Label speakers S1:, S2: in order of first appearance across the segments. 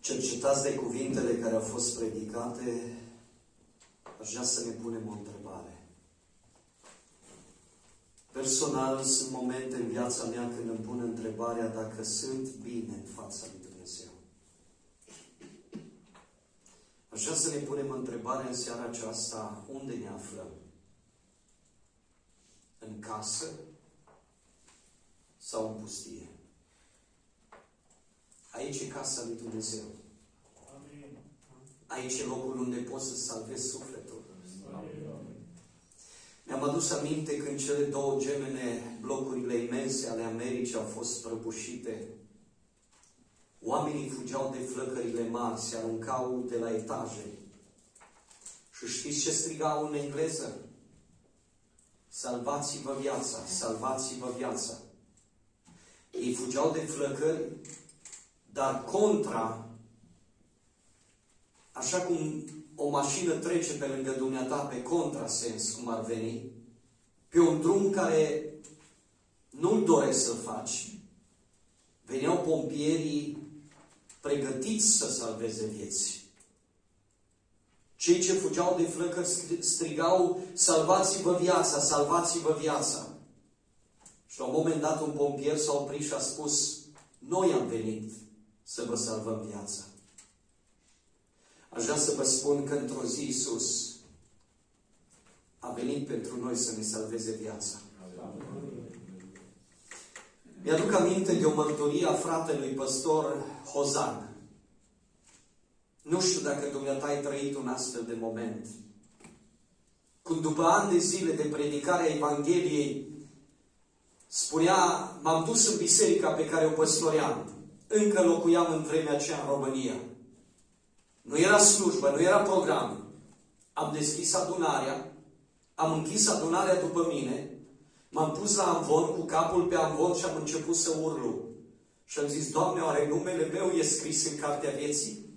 S1: cercetați de cuvintele care au fost predicate, aș vrea să ne punem o întrebare. Personal, sunt momente în viața mea când îmi pun întrebarea dacă sunt bine în fața lui Dumnezeu. Aș vrea să ne punem întrebarea în seara aceasta, unde ne aflăm? În casă sau în pustie? Aici e casa lui Dumnezeu. Aici e locul unde poți să salvezi sufletul. Mi-am adus aminte când cele două gemene, blocurile imense ale Americii au fost prăbușite. Oamenii fugeau de flăcările mari, se aruncau de la etaje. Și știți ce strigau în engleză? Salvați-vă viața, salvați-vă viața. Ei fugeau de flăcări, dar contra, așa cum o mașină trece pe lângă dumneata pe contrasens, cum ar veni, pe un drum care nu-l doresc să faci, veneau pompierii pregătiți să salveze vieți. Cei ce fugeau de flăcări strigau, salvați-vă viața, salvați-vă viața. Și la un moment dat un pompier s-a oprit și a spus, noi am venit să vă salvăm viața. Aș vrea să vă spun că într-o zi Iisus a venit pentru noi să ne salveze viața. Mi-aduc aminte de o mărturie a fratelui păstor Hozan. Nu știu dacă dumneata ai trăit un astfel de moment. Când după ani de zile de predicare a Evangheliei, spunea, m-am dus în biserica pe care o păstoream. Încă locuiam în vremea aceea în România. Nu era slujbă, nu era program. Am deschis adunarea, am închis adunarea după mine, m-am pus la amvon cu capul pe amvon și am început să urlu. Și am zis, Doamne, oare numele meu e scris în cartea vieții?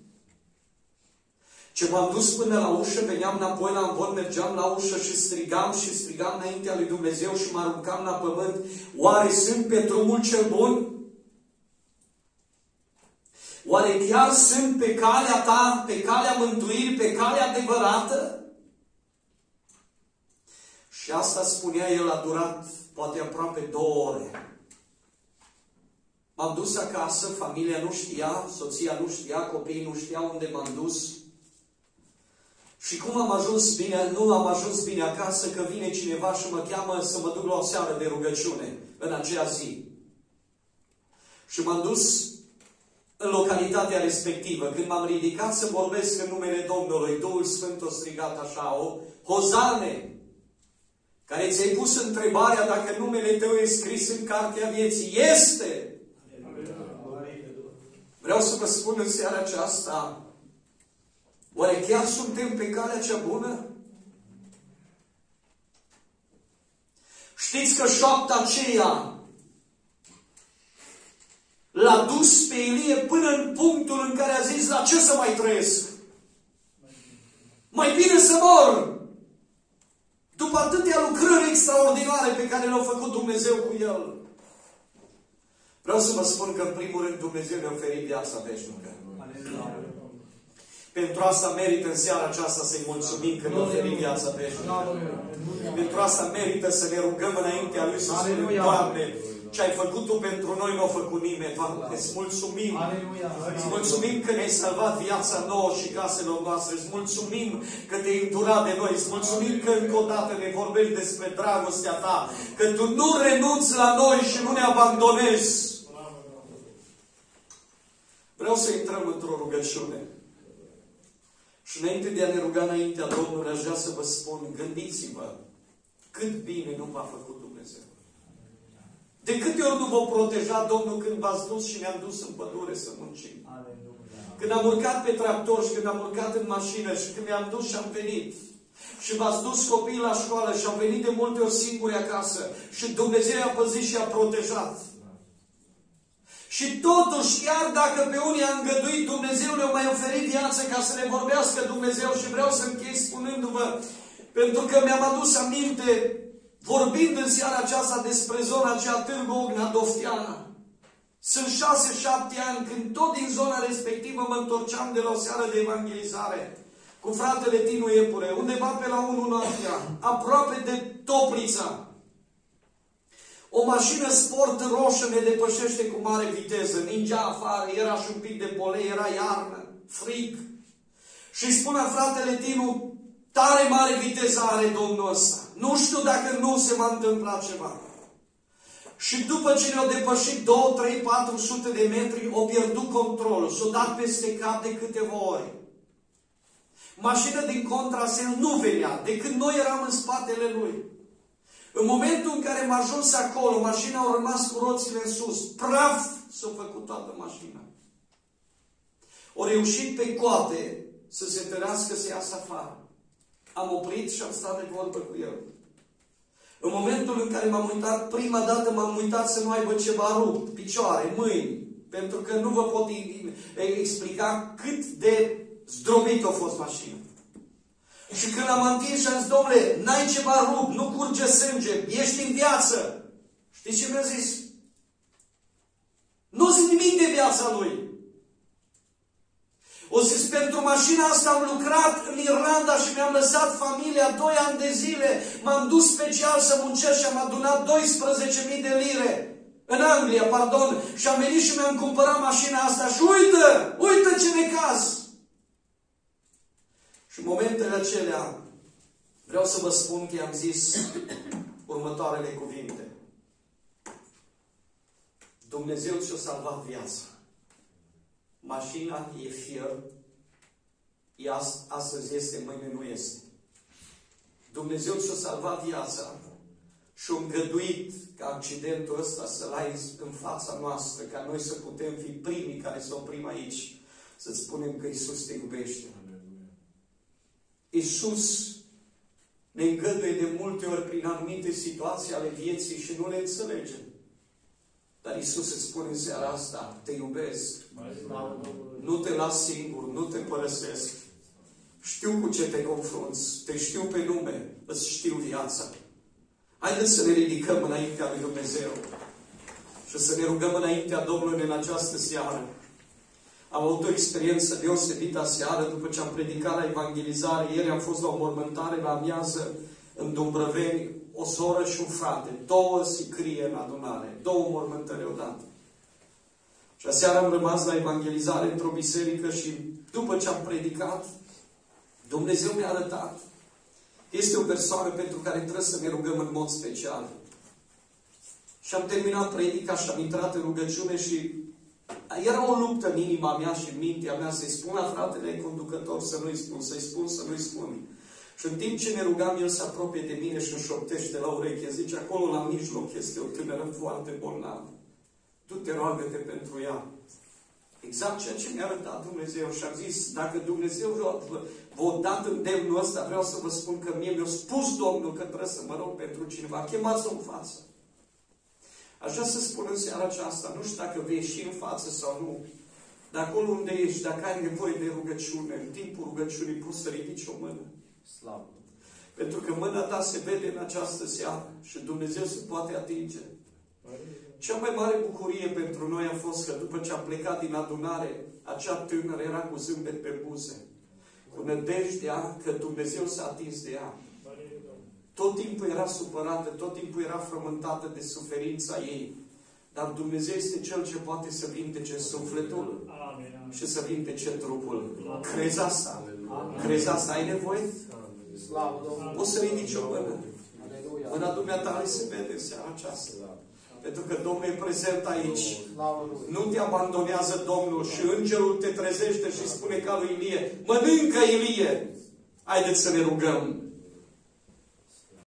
S1: Ce m-am dus până la ușă, veneam înapoi la amvon, mergeam la ușă și strigam și strigam înaintea lui Dumnezeu și mă aruncam la pământ. Oare sunt pe drumul cel bun? Oare chiar sunt pe calea ta, pe calea mântuirii, pe calea adevărată? Și asta spunea el, a durat poate aproape două ore. M-am dus acasă, familia nu știa, soția nu știa, copiii nu știau unde m-am dus. Și cum am ajuns bine, nu am ajuns bine acasă, că vine cineva și mă cheamă să mă duc la o seară de rugăciune în acea zi. Și m-am dus în localitatea respectivă. Când m-am ridicat să vorbesc în numele Domnului, Duhul Sfânt a strigat așa, o Hozane, care ți-ai pus întrebarea dacă numele tău e scris în cartea vieții. Este! Vreau să vă spun în seara aceasta, oare chiar suntem pe calea cea bună? Știți că șoapta aceea l-a dus pe Ilie până în punctul în care a zis, la ce să mai trăiesc? Mai bine să mor! După atâtea lucrări extraordinare pe care le-a făcut Dumnezeu cu el. Vreau să vă spun că, în primul rând, Dumnezeu ne-a oferit viața veșnică. Pentru asta merită în seara aceasta să-i mulțumim că ne-a oferit viața veșnică. Pentru asta merită să ne rugăm înaintea Lui să spunem, Doamne, ce ai făcut Tu pentru noi nu a făcut nimeni, Doamne. Îți mulțumim. Îți mulțumim că ne-ai salvat viața nouă și caselor noastre. Îți mulțumim că te-ai îndurat de noi. Îți mulțumim că încă o dată ne vorbești despre dragostea Ta. Că Tu nu renunți la noi și nu ne abandonezi. Vreau să intrăm într-o rugăciune. Și înainte de a ne ruga înaintea Domnului, aș vrea să vă spun, gândiți-vă cât bine nu v-a făcut Dumnezeu. De câte ori nu vă proteja Domnul când v-ați dus și ne-am dus în pădure să muncim? Când am urcat pe tractor și când am urcat în mașină și când mi-am dus și am venit. Și v-ați dus copiii la școală și au venit de multe ori singuri acasă. Și Dumnezeu i-a păzit și i-a protejat. Și totuși, chiar dacă pe unii a îngăduit, Dumnezeu le-a mai oferit viață ca să ne vorbească Dumnezeu și vreau să închei spunându-vă, pentru că mi-am adus aminte Vorbind în seara aceasta despre zona aceea Târgu Ogna Dofteana, Sunt șase, șapte ani când tot din zona respectivă mă întorceam de la o seară de evangelizare cu fratele Tinu Iepure, undeva pe la 1 noaptea, aproape de Toplița. O mașină sport roșă ne depășește cu mare viteză, ningea afară, era și un pic de polei, era iarnă, frig. Și spunea fratele Tinu, tare mare viteză are domnul ăsta. Nu știu dacă nu se va întâmpla ceva. Și după ce ne-au depășit 2, 3, 400 de metri, au pierdut controlul, s-au dat peste cap de câteva ori. Mașina din contrasens nu venea, decât noi eram în spatele lui. În momentul în care am ajuns acolo, mașina a rămas cu roțile în sus. Praf s-a făcut toată mașina. O reușit pe coate să se tărească să iasă afară. Am oprit și am stat de vorbă cu el. În momentul în care m-am uitat, prima dată m-am uitat să nu aibă ceva rupt, picioare, mâini, pentru că nu vă pot explica cât de zdrobit a fost mașina. Și când am întins și am zis, domnule, n-ai ceva rupt, nu curge sânge, ești în viață. Știți ce mi-a zis? Nu zic nimic de viața lui. O zis, pentru mașina asta am lucrat în Irlanda și mi-am lăsat familia doi ani de zile. M-am dus special să muncesc și am adunat 12.000 de lire. În Anglia, pardon. Și am venit și mi-am cumpărat mașina asta și uită, uită ce necaz. Și în momentele acelea vreau să vă spun că i-am zis următoarele cuvinte. Dumnezeu ți-a salvat viața. Mașina e fier, e astăzi este, mâine nu este. Dumnezeu ți-a salvat viața și a îngăduit ca accidentul ăsta să-l ai în fața noastră, ca noi să putem fi primii care să oprim aici, să spunem că Isus te iubește. Isus ne îngăduie de multe ori prin anumite situații ale vieții și nu le înțelegem. Dar Isus îți spune în seara asta, te iubesc, nu te las singur, nu te părăsesc. Știu cu ce te confrunți, te știu pe nume, îți știu viața. Haideți să ne ridicăm înaintea lui Dumnezeu și să ne rugăm înaintea Domnului în această seară. Am avut o experiență deosebită aseară după ce am predicat la evangelizare. Ieri am fost la o mormântare la amiază în Dumbrăveni, o soră și un frate. Două sicrie în adunare. Două mormântări odată. Și aseară am rămas la evangelizare într-o biserică și după ce am predicat, Dumnezeu mi-a arătat este o persoană pentru care trebuie să ne rugăm în mod special. Și am terminat predica și am intrat în rugăciune și era o luptă în inima mea și în mintea mea să-i spun la fratele conducător să nu-i spun, să-i spun, să nu-i spun. Și în timp ce ne rugam, el se apropie de mine și îmi șoptește la ureche. Zice, acolo la mijloc este o tânără foarte bolnavă. Tu te roagă-te pentru ea. Exact ceea ce mi-a arătat Dumnezeu. Și am zis, dacă Dumnezeu v-a dat îndemnul ăsta, vreau să vă spun că mie mi-a spus Domnul că trebuie să mă rog pentru cineva. Chemați-o în față. Aș vrea să spun în seara aceasta, nu știu dacă vei ieși în față sau nu, dar acolo unde ești, dacă ai nevoie de rugăciune, în timpul rugăciunii poți să ridici o mână. Slavă! Pentru că mâna ta se vede în această seară și Dumnezeu se poate atinge. Cea mai mare bucurie pentru noi a fost că după ce a plecat din adunare, acea tânără era cu zâmbet pe buze, cu nădejdea că Dumnezeu s-a atins de ea. Tot timpul era supărată, tot timpul era frământată de suferința ei. Dar Dumnezeu este Cel ce poate să vindece sufletul Amen. și să vindece trupul. Amen. Crezi asta? Amen. Crezi asta? Ai nevoie? Amen. Poți să ridici o mână. Mâna dumneata se vede în seara aceasta. Pentru că Domnul e prezent aici. Nu te abandonează Domnul și Îngerul te trezește și spune ca lui Ilie, mănâncă Ilie! Haideți să ne rugăm!